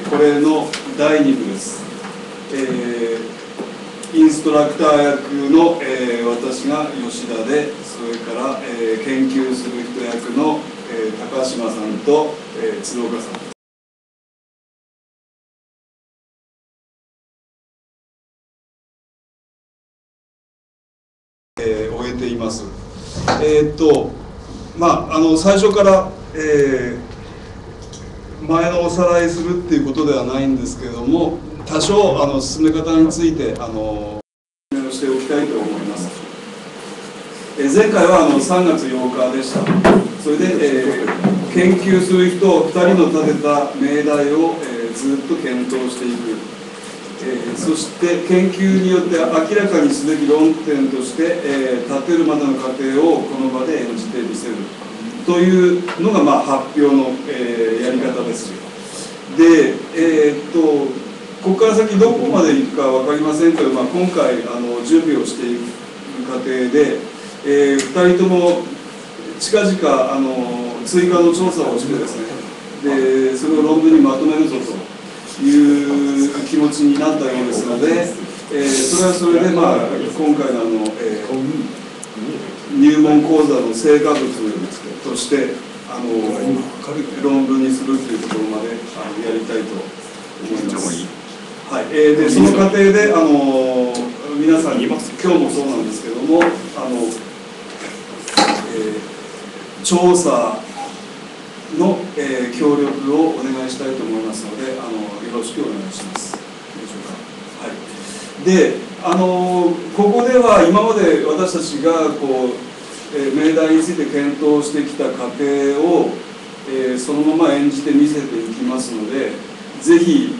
えー、これの第2部です、えー、インストラクター役の、えー、私が吉田でそれから、えー、研究する人役の、えー、高島さんと、えー、鶴岡さんえー、終えています。えー、っとまああの最初から、えー、前のおさらいするっていうことではないんですけれども多少あの進め方についてあの説明をしておきたいと思います。え、前回はあの3月8日でした。それで、えー、研究する人2人の立てた命題を、えー、ずっと検討していく。えー、そして研究によって明らかにすべき論点として、えー、立てるまでの過程をこの場で演じてみせるというのが、まあ、発表の、えー、やり方ですで、えー、っとここから先どこまで行くか分かりませんけど、まあ、今回あの準備をしていく過程で、えー、2人とも近々あの追加の調査をしてですねでそれを論文にまとめるぞと。いう気持ちになったようですので、えー、それはそれで、まあ、今回のあの、えー、入門講座の成果物としてあの論文にするというところまであのやりたいと思います。はいえー、でその過程であの皆さんに今日もそうなんですけどもあの、えー、調査の、えー、協力をお願いしたいと思いますのであのよろしくお願いします。はい、であのここでは今まで私たちがこう、えー、命題について検討してきた過程を、えー、そのまま演じて見せていきますのでぜひ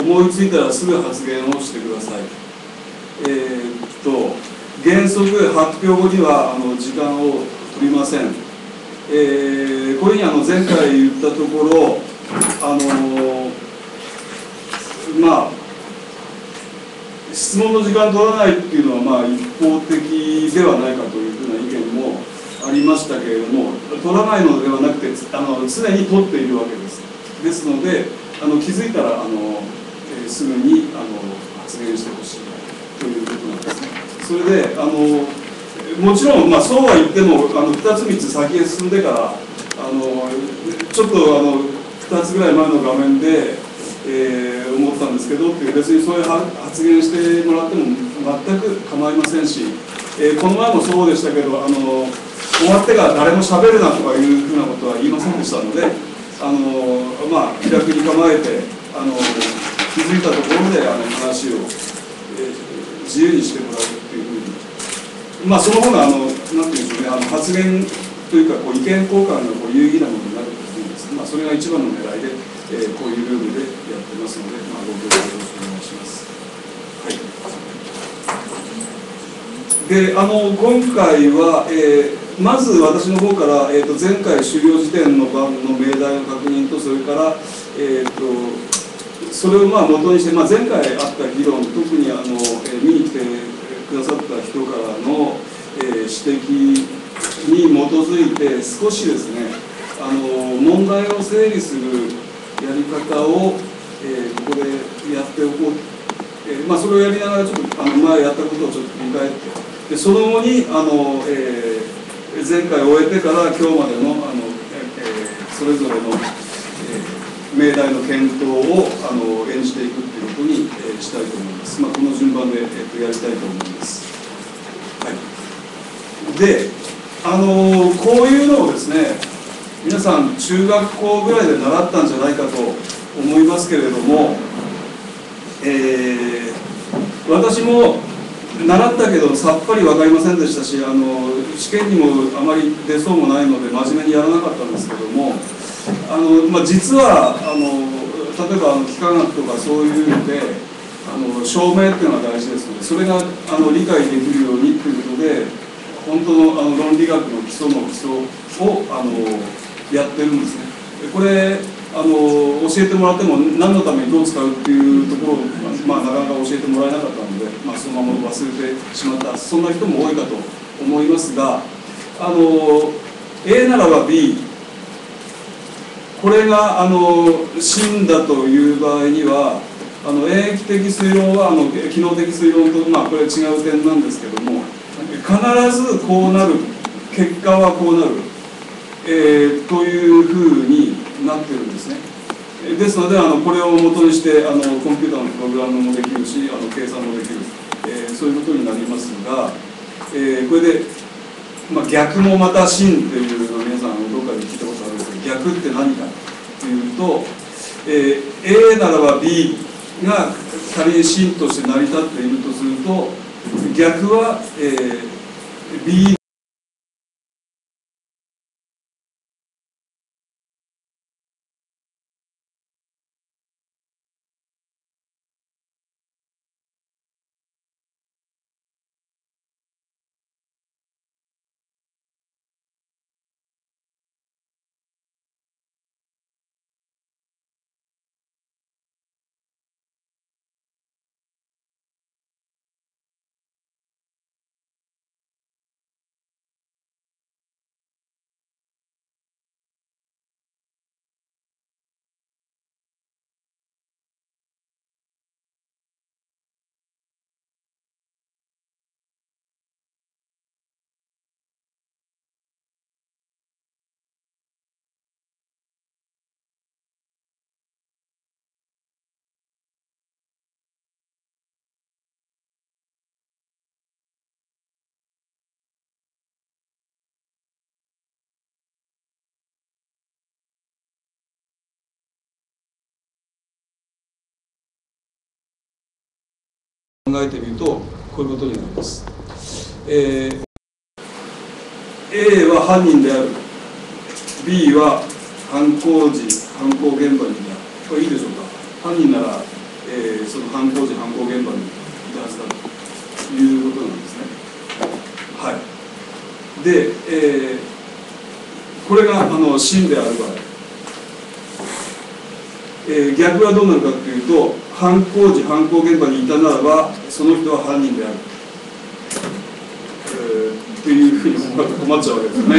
思いついたらすぐ発言をしてください。えー、っと原則発表後にはあの時間を取りません。えー、こういうふうにあの前回言ったところ、あの、まあ、質問の時間取らないっていうのは、まあ、一方的ではないかというふうな意見もありましたけれども、取らないのではなくて、あの常に取っているわけです。ですので、あの気づいたらあの、えー、すぐにあの発言してほしいということなんですね。それであのもちろん、まあ、そうは言ってもあの2つ3つ先へ進んでからあのちょっとあの2つぐらい前の画面で、えー、思ったんですけどって別にそういう発言してもらっても全く構いませんし、えー、この前もそうでしたけどあの終わってから誰も喋るなとかいうふうなことは言いませんでしたのであの、まあ、気楽に構えてあの気づいたところであの話を、えー、自由にしてもらうっていうふうに。まあ、その方があのなんていうんでしょうねあの発言というかこう意見交換がこう有意義なものになると思うんです、まあ、それが一番の狙いで、えー、こういうルールでやってますので、まあ、ご協力よろしくお願いします。はい、であの今回は、えー、まず私の方から、えーと、前回終了時点の番の命題の確認とそれから、えーと、それをまあ元にして、まあ、前回あった議論特にあの、えー、見に来てくださった人からの、えー、指摘に基づいて少しですねあの問題を整理するやり方を、えー、ここでやっておこう、えーまあ、それをやりながらちょっとあの前やったことをちょっと振り返ってでその後にあの、えー、前回終えてから今日までのあの、えー、それぞれの、えー、命題の検討をあの演じていくっていうことに、えー、したいと思います。まあ、この順番で、えー、とやりたいと思います。はいであのこういうのをですね皆さん中学校ぐらいで習ったんじゃないかと思いますけれども、えー、私も習ったけどさっぱり分かりませんでしたしあの試験にもあまり出そうもないので真面目にやらなかったんですけどもあの、まあ、実はあの例えばあの幾何学とかそういうのであの証明っていうのが大事ですのでそれがあの理解できるようにということで本当のあの論理学の基礎の基礎をあのやってるんですね。これあの教えてもらっても何のためにどう使うっていうところを、まあ、なかなか教えてもらえなかったので、まあ、そのまま忘れてしまったそんな人も多いかと思いますがあの A ならば B これがあの真だという場合にはあの演疫的推論はあの機能的推論と、まあ、これ違う点なんですけども必ずこうなる結果はこうなる、えー、というふうになってるんですね。ですのであのこれをもとにしてあのコンピューターのプログラムもできるしあの計算もできる、えー、そういうことになりますが、えー、これで、まあ、逆もまた真というのを皆さんどっかで聞いたことあるんですけど逆って何かというと、えー、A ならば B が仮に真として成り立っているとすると逆は、えー、B えてみるとこういうことになります、えー、A は犯人である。B は犯行時犯行現場にいた。これいいでしょうか。犯人なら、えー、その犯行時犯行現場にいたはずだということなんですね。はい。で、えー、これがあの真である場合、えー、逆はどうなるかというと犯行時犯行現場にいたならばその人は犯人である、えー、というふうに思うと困っちゃうわけですね、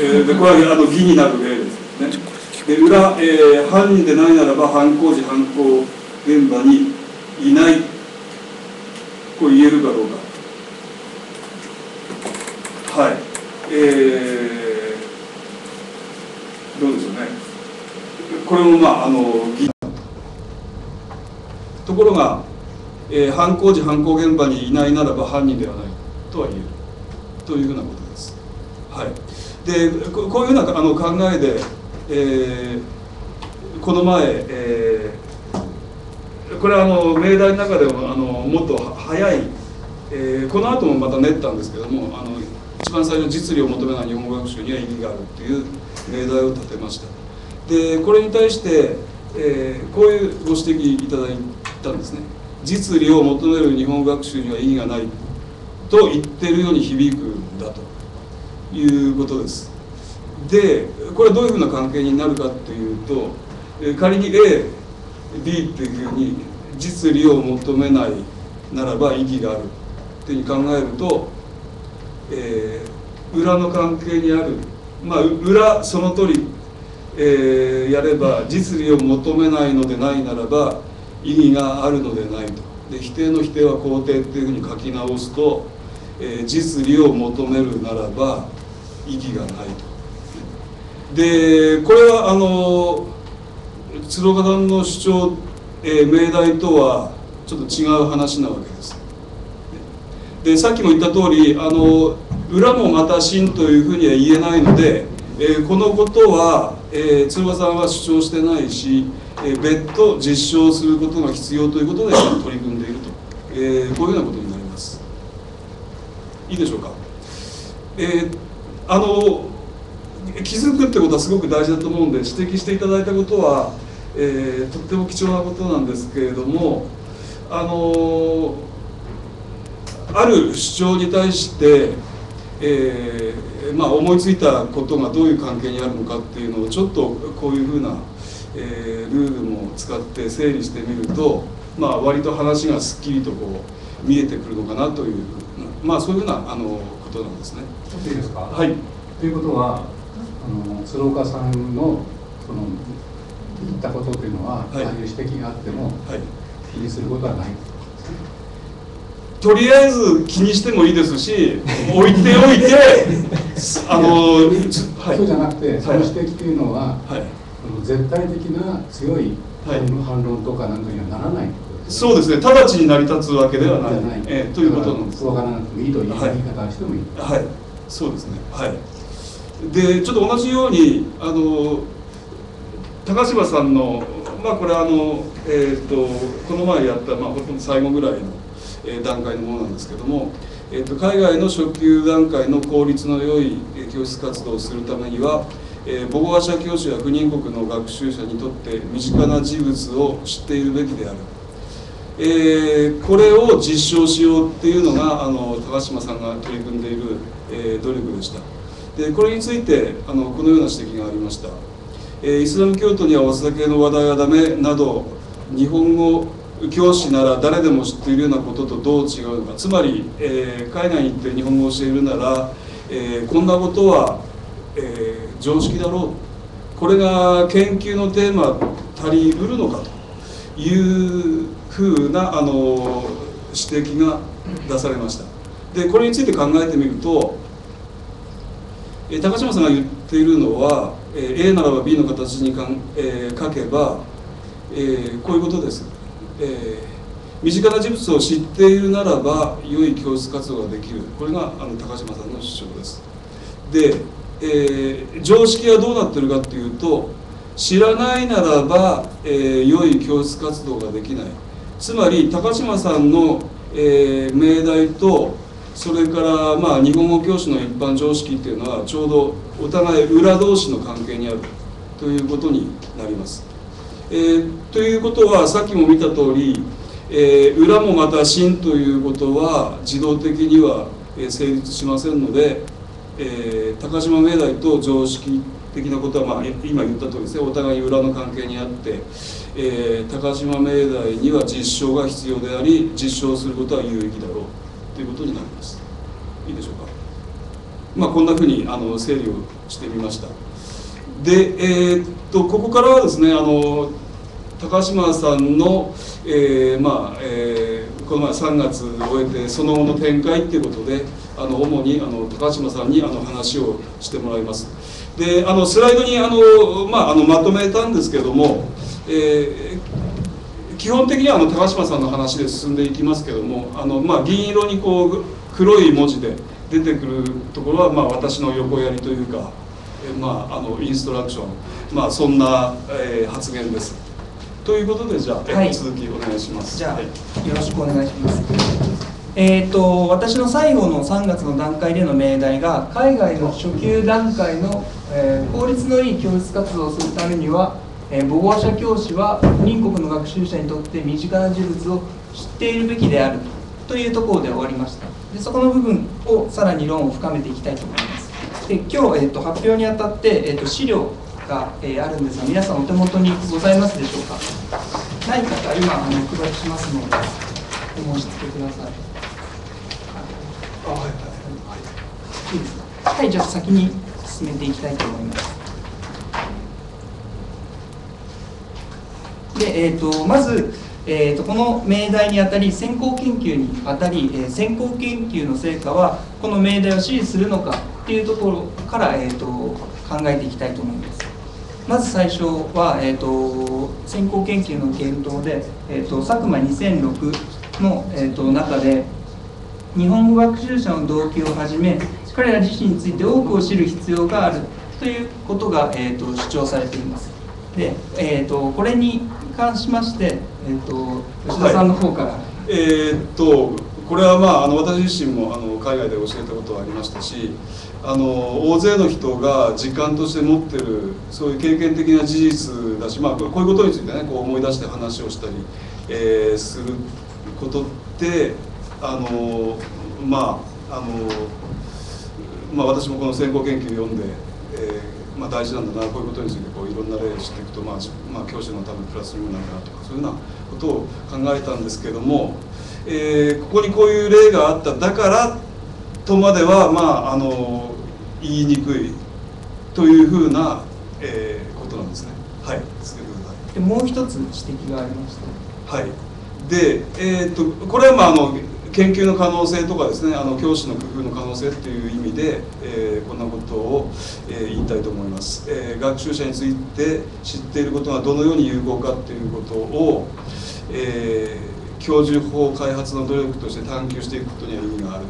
えー、でこれはあの義になる例ですね。で裏、えー、犯人でないならば犯行時犯行現場にいないこう言えるかどうかはい。えー、どうでしょうねこれもまああのところが、えー、犯行時犯行現場にいないならば犯人ではないとは言えるというふうなことです。はい、でこういうふうなあの考えで、えー、この前、えー、これはあの命題の中でもあのもっと早い、えー、この後もまた練ったんですけどもあの一番最初実利を求めない日本語学習には意義があるっていう命題を立てました。でこれに対して、えー、こういうご指摘いただいたんですね。実利を求める日本学習には意義がないと言ってるように響くんだということです。でこれはどういうふうな関係になるかっていうと仮に AB っていうふうに実利を求めないならば意義があるっていうふうに考えると、えー、裏の関係にあるまあ裏その通り、えー、やれば実利を求めないのでないならば意義があるのでないと。で否定の否定は肯定っていうふうに書き直すと、えー、実利を求めるならば意義がないと。でこれはあの鶴岡さんの主張、えー、命題とはちょっと違う話なわけです。でさっきも言った通りあの裏もまた真というふうには言えないので、えー、このことは、えー、鶴岡さんは主張してないしえ別途実証することが必要ということで取り組んでいると、えー、こういうようなことになります。いいでしょうか、えー、あの気づくってことはすごく大事だと思うんで指摘していただいたことは、えー、とっても貴重なことなんですけれどもあのある主張に対して、えーまあ、思いついたことがどういう関係にあるのかっていうのをちょっとこういうふうなえー、ルールも使って整理してみると、まあ、割と話がすっきりとこう見えてくるのかなというまあそういうふうなあのことなんですね。いいですか、はい、ということはあの鶴岡さんのその言ったことというのは、はい、ああいう指摘があっても、はい、気にすることはないとりあえず気にしてもいいですし 置いておいてあの、はい、そうじゃなくてその指摘というのは、はい、絶対的な強い反論とかなんかにはならないそうですね。直ちに成り立つわけではない、えー、ということなんですわからなくてもいいという言い方をしてもいいはい、はい、そうですね。はい。でちょっと同じようにあの高島さんのまあこれあのえっ、ー、とこの前やったまあ本当に最後ぐらいのえ段階のものなんですけども、えーと、海外の初級段階の効率の良い教室活動をするためには、えー、母語話者教師や不妊国の学習者にとって身近な事物を知っているべきである、えー、これを実証しようっていうのがあの高島さんが取り組んでいる、えー、努力でした。でこれについてあのこのような指摘がありました、えー、イスラム教徒にはお酒の話題はダメなど日本語教師なら誰でも知っているようなこととどう違うのか。つまり、えー、海外に行って日本語を教えるなら、えー、こんなことは、えー、常識だろう。これが研究のテーマ足りうるのかというふうなあの指摘が出されました。でこれについて考えてみると、えー、高島さんが言っているのは、えー、A ならば B の形にかん、えー、書けば、えー、こういうことです。えー、身近な事物を知っているならば良い教室活動ができる。これがあの高島さんの主張です。で、えー、常識はどうなってるかっていうと知らないならば、えー、良い教室活動ができない。つまり高島さんの、えー、命題とそれからまあ日本語教師の一般常識っていうのはちょうどお互い裏同士の関係にあるということになります。えー、ということはさっきも見た通り、えー、裏もまた真ということは自動的には成立しませんので、えー、高島命題と常識的なことは、まあ、今言った通りですね。お互い裏の関係にあって、えー、高島命題には実証が必要であり実証することは有益だろうということになります。いいでしょうか。まあこんなふうにあの整理をしてみました。で、えー、っとここからはですねあの高島さんの、えー、まあ、えー、この前3月終えてその後の展開っていうことであの主にあの高島さんにあの話をしてもらいますであのスライドにあの、まあ、あのまとめたんですけども、えー、基本的にはあの高島さんの話で進んでいきますけどもあの、まあ、銀色にこう黒い文字で出てくるところは、まあ、私の横やりというかえまあ、あのインストラクション、まあ、そんな、え、発言です。ということでじゃあ、はい、続きお願いします。じゃあ、はい、よろしくお願いします。えーと、私の最後の3月の段階での命題が海外の初級段階の、えー、効率のいい教室活動をするためには、えー、母語話者教師は隣国の学習者にとって身近な事物を知っているべきであるというところで終わりましたでそこの部分をさらに論を深めていきたいと思いますで今日、えーと、発表にあたって、えーと、資料が、えー、あるんですが皆さんお手元にございますでしょうか？ない方今あのお配りしますのでお申し付けください。あはいはいはい。いい。ですかはいじゃあ先に進めていきたいと思います。で、えーとまずえーと、この命題にあたり先行研究にあたり、えー、先行研究の成果はこの命題を支持するのかっていうところから、えーと、考えていきたいと思いますまず最初は、えーと、先行研究の検討で、えー、と佐久間2006の、えー、と中で日本語学習者の動機をはじめ彼ら自身について多くを知る必要があるということが、えー、と主張されています。で、えー、とこれに関しまして、えーと、吉田さんの方から、はい、えー、っとこれはまああの私自身もあの海外で教えたことはありましたしあの大勢の人が実感として持ってるそういう経験的な事実だし、まあ、こういうことについてねこう思い出して話をしたり、えー、することってあのまああの、まあ、私もこの先行研究読んで、えーまあ、大事なんだなこういうことについてこういろんな例を知っていくと、まあまあ、教師の多分プラスにもなるなとかそういうようなことを考えたんですけども、えー、ここにこういう例があっただからとまでは、まあ、あの言いにくいというふうな、えー、ことなんですね。でもう一つ指摘がありました。はい。で、えー、っとこれはまああの研究の可能性とかですねあの教師の工夫の可能性っていう意味で、えー、こんなことを、えー、言いたいと思います、えー、学習者について知っていることがどのように有効かっていうことを、えー、教授法開発の努力として探求していくことには意味がある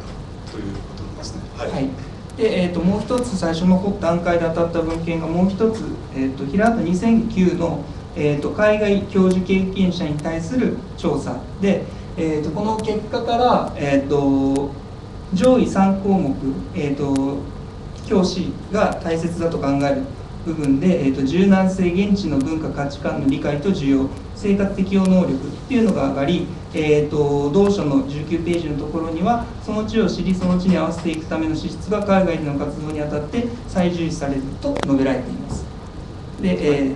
ということなんですね。はい、はい。でえーと、もう一つ最初の段階で当たった文献がもう一つ、えーと、と平畑2009の、えーと海外教授経験者に対する調査で、えーと、この結果から、えーと、上位3項目、えーと、教師が大切だと考える部分で、えー、と柔軟性現地の文化価値観の理解と需要生活適応能力っていうのが上がり、えー、と同書の19ページのところにはその地を知りその地に合わせていくための資質が海外での活動にあたって最重視されると述べられています。で、えー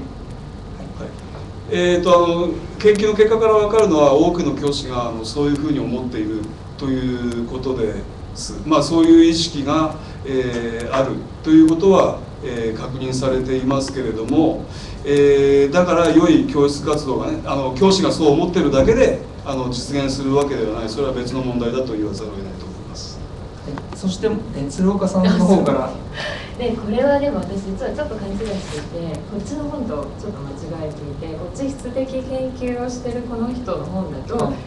えーと、あの研究の結果から分かるのは多くの教師があのそういうふうに思っているということです、まあ、そういう意識が、えー、あるということは、えー、確認されていますけれども、えー、だから良い教室活動がねあの教師がそう思ってるだけであの実現するわけではない。それは別の問題だと言わざるを得ないと思います。はい、そして鶴岡さんの方から。でこれはでも私実はちょっと勘違いしていてこっちの本とちょっと間違えていてこっち質的研究をしてるこの人の本だと,、え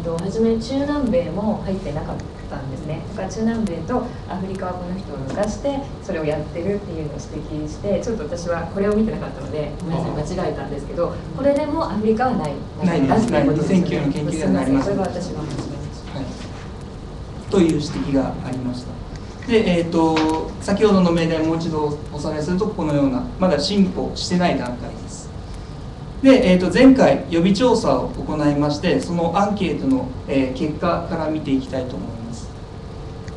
ーと、初め中南米も入ってなかったんですね。だから中南米とアフリカはこの人を抜かしてそれをやってるっていうのを指摘してちょっと私はこれを見てなかったのでごめんなさい間違えたんですけどこれでもアフリカはない。ないです。ない2009の研究ではなりませんこれは私が間違えました、はい、という指摘がありました。で、えーと、先ほどの命題もう一度おさらいするとこのようなまだ進歩してない段階ですで、えーと、前回予備調査を行いましてそのアンケートの、え、結果から見ていきたいと思います、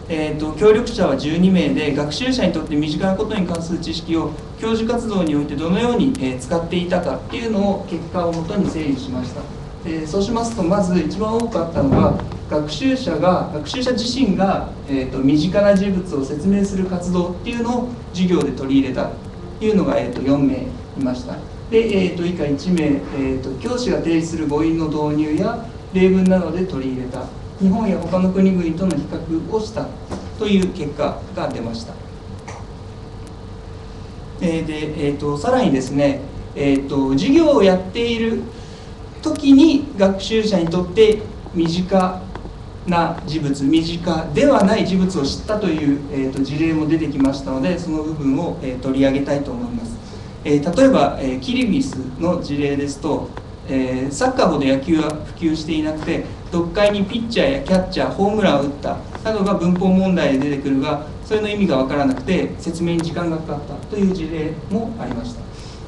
えーと、協力者は12名で学習者にとって身近なことに関する知識を教授活動においてどのように、え、使っていたかっていうのを結果をもとに整理しました。でそうしますとまず一番多かったのが学習者が学習者自身が、えーと、身近な事物を説明する活動っていうのを授業で取り入れたっていうのが、えーと、4名いました。で、えーと、以下1名、えー、と教師が提示する語彙の導入や例文などで取り入れた日本や他の国々との比較をしたという結果が出ました、えー、で、えー、とさらにですね、えー、と授業をやっている時に学習者にとって身近な事物身近ではない事物を知ったという、えーと、事例も出てきましたのでその部分を、えー、取り上げたいと思います、えー、例えば、えー、キリギスの事例ですと、えサッカーほど野球は普及していなくて読解にピッチャーやキャッチャーホームランを打ったなどが文法問題で出てくるがそれの意味が分からなくて説明に時間がかかったという事例もありました。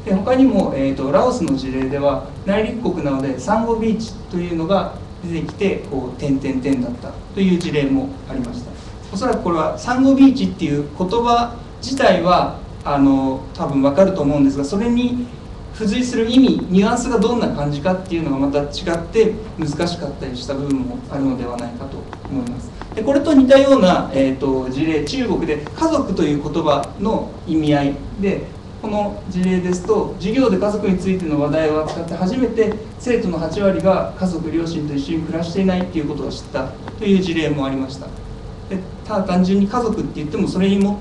で他にも、えーとラオスの事例では内陸国なのでサンゴビーチというのが出てきてこう点々点だったという事例もありました。おそらくこれはサンゴビーチっていう言葉自体はあの多分分かると思うんですがそれに付随する意味ニュアンスがどんな感じかっていうのがまた違って難しかったりした部分もあるのではないかと思います。でこれと似たような、えーと事例中国で家族という言葉の意味合いでこの事例ですと授業で家族についての話題を扱って初めて生徒の8割が家族両親と一緒に暮らしていないっていうことを知ったという事例もありました。でただ単純に家族って言ってもそれにも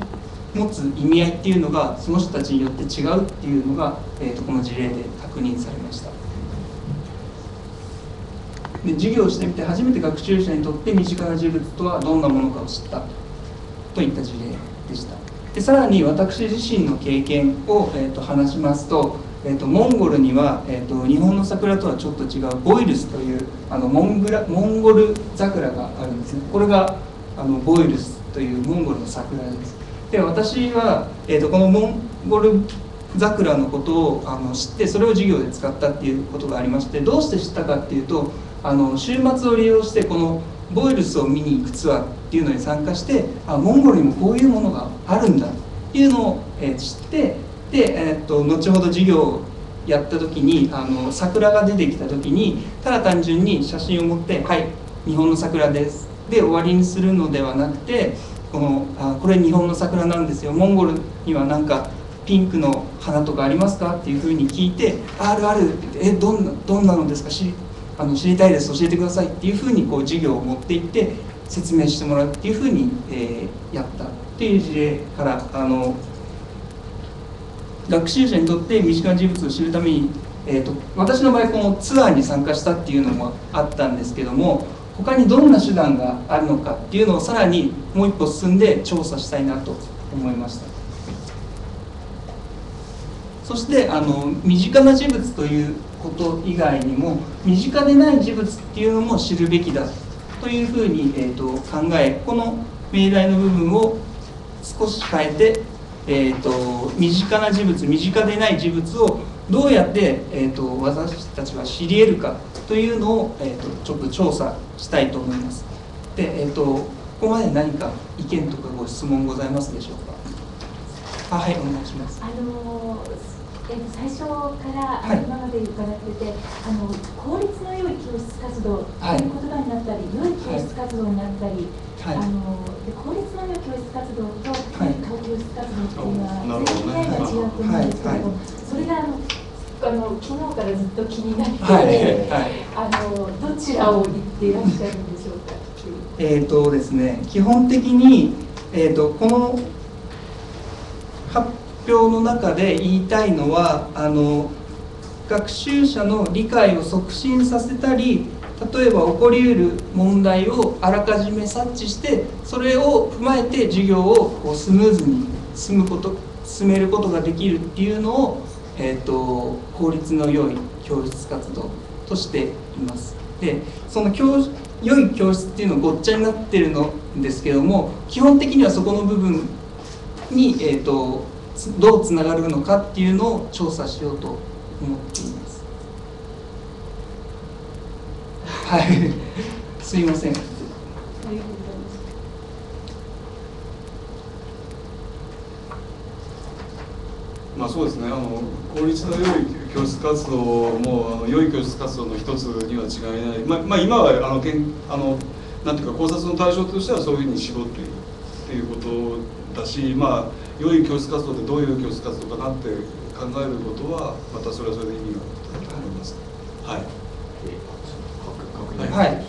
持つ意味合いっていうのがその人たちによって違うっていうのが、えー、とこの事例で確認されました。で授業をしてみて初めて学習者にとって身近な人物とはどんなものかを知った。といった事例でした。でさらに私自身の経験を、えーと、話しますと,、えーと、モンゴルには、えーと、日本の桜とはちょっと違うボイルスというあのモングラモンゴル桜があるんですね。これがあのボイルスというモンゴルの桜です。で私は、えー、とこのモンゴル桜のことをあの知ってそれを授業で使ったっていうことがありましてどうして知ったかっていうとあの週末を利用してこのボイルスを見に行くツアーっていうのに参加してあモンゴルにもこういうものがあるんだっていうのを、えー、知ってで、えー、っと後ほど授業をやった時にあの桜が出てきた時にただ単純に写真を持って「はい日本の桜です」で終わりにするのではなくてこのあこれ日本の桜なんですよ。モンゴルにはなんかピンクの花とかありますかっていうふうに聞いて「あるある。えどんなどんなのですか？知りあの知りたいです。教えてください」っていうふうにこう授業を持っていって説明してもらうっていうふうに、えー、やったっていう事例からあの学習者にとって身近な人物を知るために、えーと、私の場合このツアーに参加したっていうのもあったんですけども他にどんな手段があるのかっていうのをさらにもう一歩進んで調査したいなと思いました。そしてあの身近な事物ということ以外にも身近でない事物っていうのも知るべきだというふうに、えーと、考えこの命題の部分を少し変えて、えーと、身近な事物身近でない事物をどうやって、えーと、私たちは知り得るかというのを、えー、とちょっと調査したいと思います。で、えー、とここまで何か意見とかご質問ございますでしょうか？あはいお願いします。あのーえ最初から今まで伺ってて、はい、あの効率の良い教室活動という言葉になったり、良い教室活動になったり、はい、あので効率の良い教室活動と、はい、教室活動っていうのは全然違うと思うんですけども、それがあのあの昨日からずっと気になって、あのどちらを言っていらっしゃるんでしょうかえっ、とですね基本的に、えーとこの発表の中で言いたいのはあの学習者の理解を促進させたり例えば起こりうる問題をあらかじめ察知してそれを踏まえて授業をこうスムーズに進むこと進めることができるっていうのを、えーと、効率の良い教室活動としています。でその教良い教室っていうのごっちゃになってるのですけども基本的にはそこの部分に、えーとどうつながるのかっていうのを調査しようと思っています。はい。すいません。まあそうですねあの効率の良い教室活動もあの良い教室活動の一つには違いない、まあ、まあ、今はあのけんあのなんていうか考察の対象としてはそういうふうに絞っているっていうことだしまあ良い教室活動ってどういう教室活動かなって考えることはまたそれはそれで意味があると思います。はい。はい、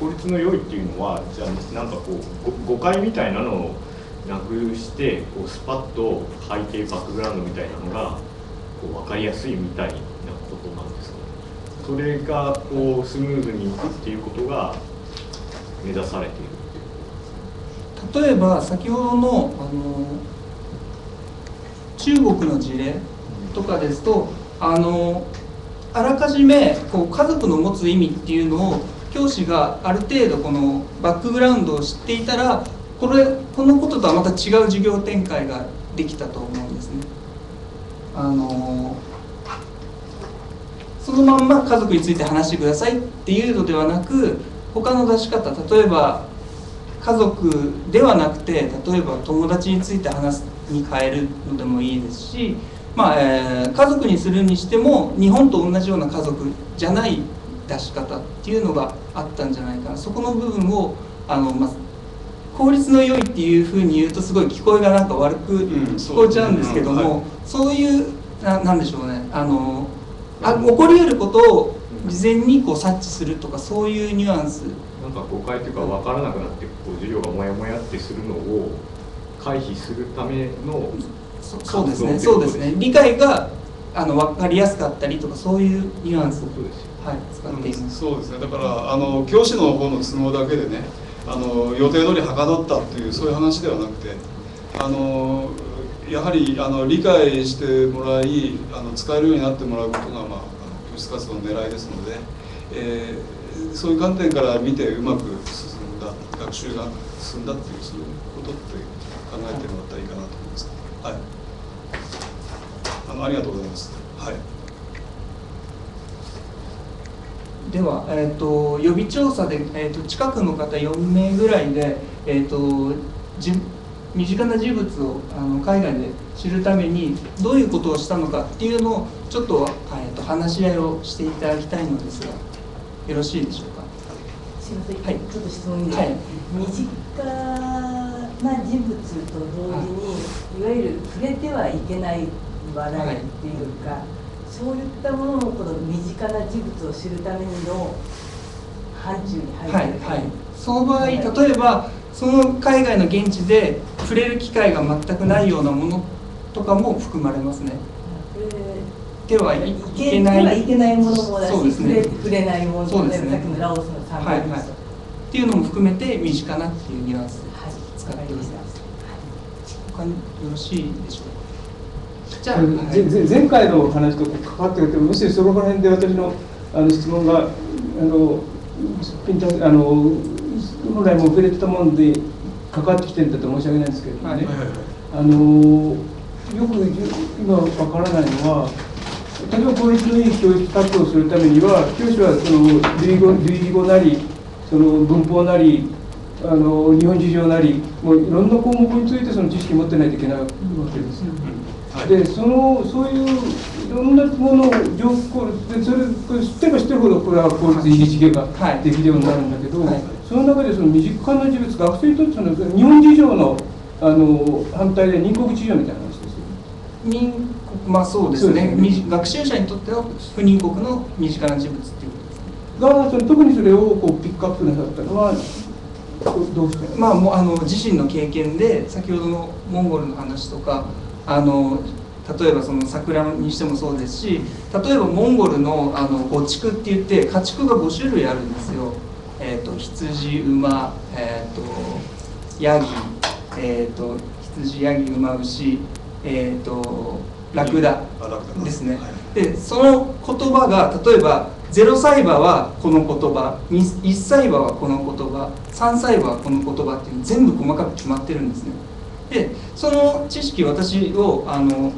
効率の良いっていうのはじゃあなんかこう誤解みたいなのをなくしてこうスパッと背景バックグラウンドみたいなのがこう分かりやすいみたいなことなんですか、それがこうスムーズにいくっていうことが目指されているっていう例えば先ほどのあの中国の事例とかですとあのあらかじめこう家族の持つ意味っていうのを教師がある程度このバックグラウンドを知っていたらこれこのこととはまた違う授業展開ができたと思うんですね。あのそのまんま家族について話してくださいっていうのではなく他の出し方例えば家族ではなくて例えば友達について話すに変えるのでもいいですし、まあえー、家族にするにしても日本と同じような家族じゃない出し方っていうのがあったんじゃないかなそこの部分をあの、まあ、効率の良いっていうふうに言うとすごい聞こえがなんか悪く聞こえちゃうんですけども、うんはい、そういうななんでしょうね。あのあ起こり得ることを事前にこう察知するとかそういうニュアンス。なんか誤解というか分からなくなってこう授業がモヤモヤってするのを回避するためのそうですね。そうですね。理解があの分かりやすかったりとかそういうニュアンスを、はい、使っています、そうですね。だからあの教師の方の都合だけでねあの予定通りはかどったというそういう話ではなくてあのやはりあの理解してもらいあの使えるようになってもらうことが、まあ、教室活動の狙いですので、えー、そういう観点から見てうまく進んだ学習が進んだっていうそういうことって考えてもらったらいいかなと思います。はい。あのありがとうございます。はい。では、えーと、予備調査で、えーと、近くの方4名ぐらいで、えーと、じ身近な人物をあの海外で知るためにどういうことをしたのかっていうのをちょっと,、えー、と話し合いをしていただきたいのですがよろしいでしょうか？すみません、はい、ちょっと質問で、はい、身近な人物と同時に、い、わゆる触れてはいけない笑いっていうか、はい、そういったものもこの身近な人物を知るためにの範疇に入ってる、はいはい、その場合、例えばその海外の現地で触れる機会が全くないようなものとかも含まれますね。ではいけないいけないものもだし、ね、触れないものも、ね、さっきのラオスの3はいはい、っていうのも含めて身近なっていうニュアンスで使ってます、はい、他によろしいでしょうかじゃあ、はい、前回の話と関わってくるむしろその辺で私のあの質問があのピンタあの本来も触れてたもんで関わってきてるんだと申し訳ないんですけれどもね、はい、あのよく今わからないのは例えば効率のいい教育活動をするためには教師はその類語類語なりその文法なりあの日本事情なりもういろんな項目についてその知識を持ってないといけないわけです。はい、でそのそういういろんなものを情報でそれ知ってれば知ってるほどこれは効率いい知識ができるようになるんだけど、はい、その中でその身近な事物学生にとってその日本事情のあの反対で任国事情みたいな話ですよね。まあそうですね、ね、学習者にとっては不妊国の身近な事物っていうことですね。がその特にそれをこうピックアップなさったのはどうして？まあもうあの自身の経験で先ほどのモンゴルの話とかあの例えばその桜にしてもそうですし例えばモンゴルのあの五畜って言って家畜が5種類あるんですよ、えーと、羊馬、えーと、ヤギ、えーと、羊ヤギ馬牛、えー、とラクダですね、でその言葉が例えば0歳馬はこの言葉1歳馬はこの言葉3歳馬はこの言葉っていう全部細かく決まってるんですねでその知識私をあの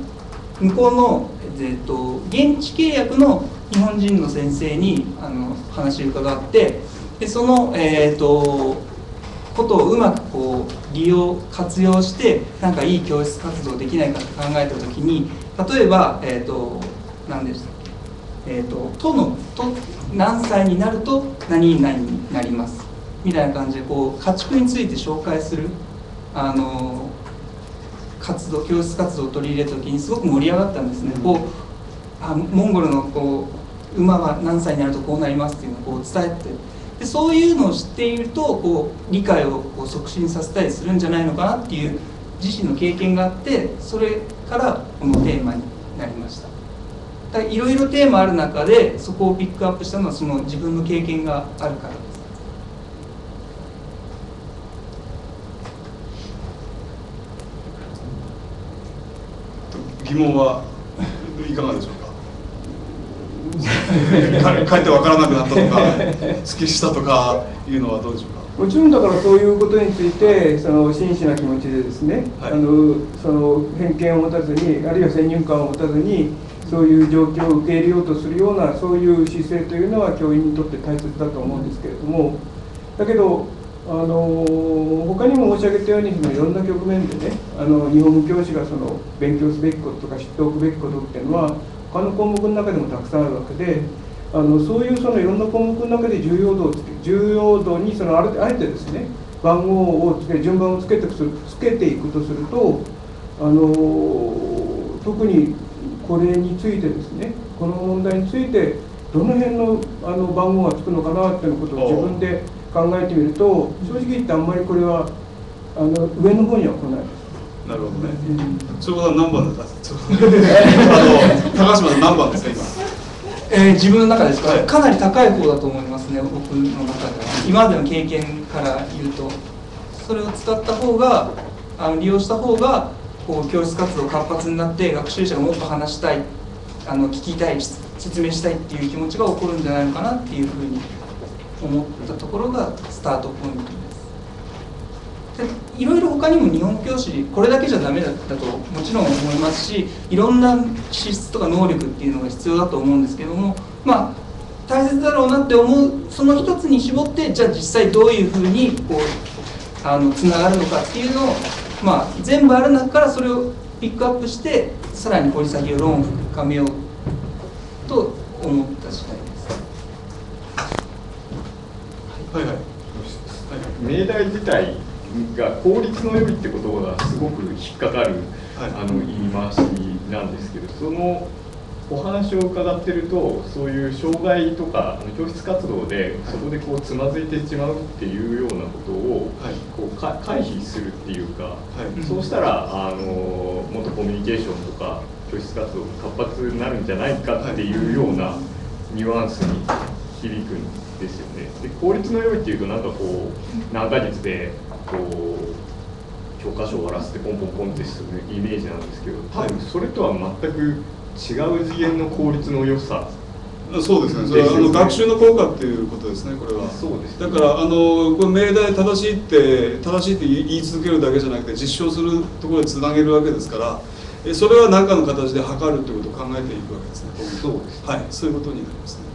向こうの、えっと、現地契約の日本人の先生にあの話を伺ってでその、えーと、ことをうまくこう利用活用してなんかいい教室活動できないかって考えた時に例えば、えーと、何でしたっけ、えーと、とのと何歳になると何々になります。みたいな感じでこう家畜について紹介するあの活動教室活動を取り入れた時にすごく盛り上がったんですね、うん、こうあモンゴルのこう馬は何歳になるとこうなりますっていうのをこう伝えて。でそういうのを知っているとこう理解をこう促進させたりするんじゃないのかなっていう自身の経験があってそれからこのテーマになりました。いろいろテーマある中でそこをピックアップしたのはその自分の経験があるから。疑問はいかがでしょうか？かえって分からなくなったとか突きしたとかいうのはどうでしょうか？もちろんだからそういうことについてその真摯な気持ちでですね、はい、あのその偏見を持たずにあるいは先入観を持たずにそういう状況を受け入れようとするようなそういう姿勢というのは教員にとって大切だと思うんですけれども。だけどあの他にも申し上げたようにそのいろんな局面でねあの日本語教師がその勉強すべきこととか知っておくべきことっていうのは他の項目の中でもたくさんあるわけであのそういうそのいろんな項目の中で重要度をつけ重要度にそのあるあえてですね番号をつけ順番をつけてくつけていくとするとあの特にこれについてですねこの問題についてどの辺のあの番号がつくのかなっていうことを自分で考えてみると正直言ってあんまりこれはあの上の方には来ない。なるほどね、うん、それは何番だったあの高島さん何番ですか今？えー、自分の中ですか、はい、かなり高い方だと思いますね僕の中では。今までの経験から言うと。それを使った方があの利用した方がこう教室活動活発になって学習者がもっと話したいあの聞きたい説明したいっていう気持ちが起こるんじゃないのかなっていうふうに思ったところがスタートポイントですでいろいろ他にも日本教師これだけじゃダメだったともちろん思いますしいろんな資質とか能力っていうのが必要だと思うんですけどもまあ大切だろうなって思うその一つに絞ってじゃあ実際どういうふうにこうあのつながるのかっていうのを、まあ、全部ある中からそれをピックアップしてさらに掘り下げを論を深めようと思った次第です。はいはい、命題自体が効率の良いって言葉がすごく引っかかる、はい、あの言い回しなんですけどそのお話を伺ってるとそうい。う障害とか教室活動でそこでこうつまずい。てしまうってい。うようなことをこうか回避するっていうか、はい、そうしたらあのもっとコミュニケーションとか教室活動が活発になるんじゃないかっていうようなニュアンスに響くんですよね。で効率の良いっていうとなんかこう何ヶ月でこう教科書を終わらせてポンポンポンってするイメージなんですけど多分それとは全く違う次元の効率の良さそうですね。それはあの学習の効果っていうことですね。これは。そうです、ね、だからあのこれ命題正しいって正しいって言い続けるだけじゃなくて実証するところでつなげるわけですから、えそれは何かの形で測るってことを考えていくわけですね。そうです、はい。そういうことになりますね。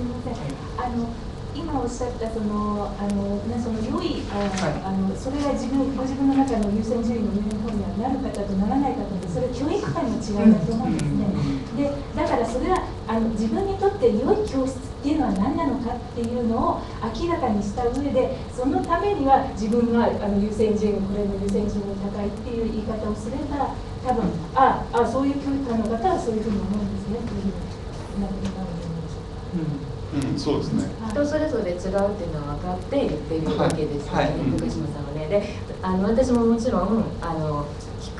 あ、すみません。あの今おっしゃったそのあの、ね、その良いあ、はい、あのそれが自分ご自分の中の優先順位の上の方にはなる方とならない方でそれは教育界の違いだと思うんですね。でだからそれはあの自分にとって良い教室っていうのは何なのかっていうのを明らかにした上でそのためには自分はあの優先順位これの優先順位高いっていう言い方をすれば多分ああそういう教育家の方はそういうふうに思うんですねというふうになる。うん。うん、そうですね。人それぞれ違うっていうのは分かって言ってるわけですよね、はい。はい、福島さんはね。であの私ももちろんあの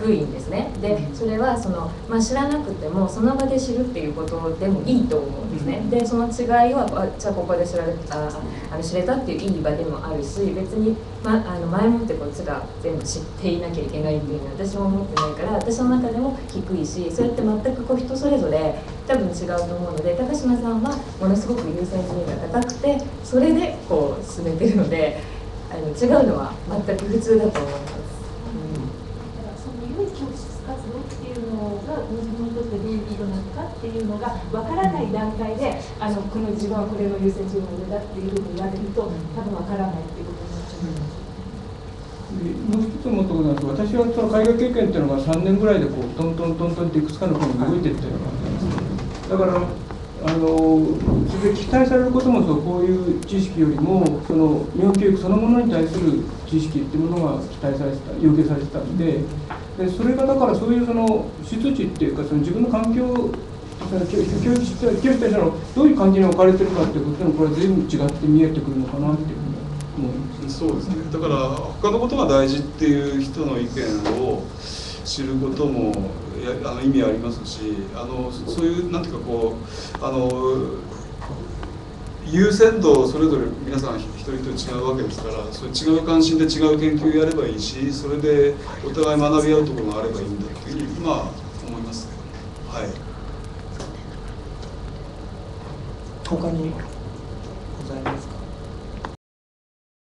低いんですね。でそれはその、まあ、知らなくてもその場で知るっていうことでもいいと思うんですね。でその違いはあじゃあここで知られたあの知れたっていういい場でもあるし別に、まあ、あの前もってこっちが全部知っていなきゃいけないっていうのは私も思ってないから私の中でも低いしそれって全くこう人それぞれ多分違うと思うので高島さんはものすごく優先順位が高くてそれでこう進めてるのであの違うのは全く普通だと思います。っていうのがわからない段階であのこの自分はこれの優先順位の上だっていうふうに言われると多分わからないっていうことになっちゃう。もう一つ思ったことなんです私はその海外経験っていうのが3年ぐらいでこうトントントントンっていくつかの国に動いていったようなだからあのそれで期待されることもそうこういう知識よりもその日本教育そのものに対する知識っていうものが期待されてた要求されてたんででそれがだからそういうその出地っていうかその自分の環境教育教育者のどういう感じに置かれてるかっていうこともこれ全部違って見えてくるのかなっていうふうに思いますそうですねだから他のことが大事っていう人の意見を知ることもあの意味ありますしあのそういうなんていうかこうあの優先度それぞれ皆さん一人一人違うわけですからそれ違う関心で違う研究やればいいしそれでお互い学び合うところがあればいいんだっていうまあ思いますはい。10日に。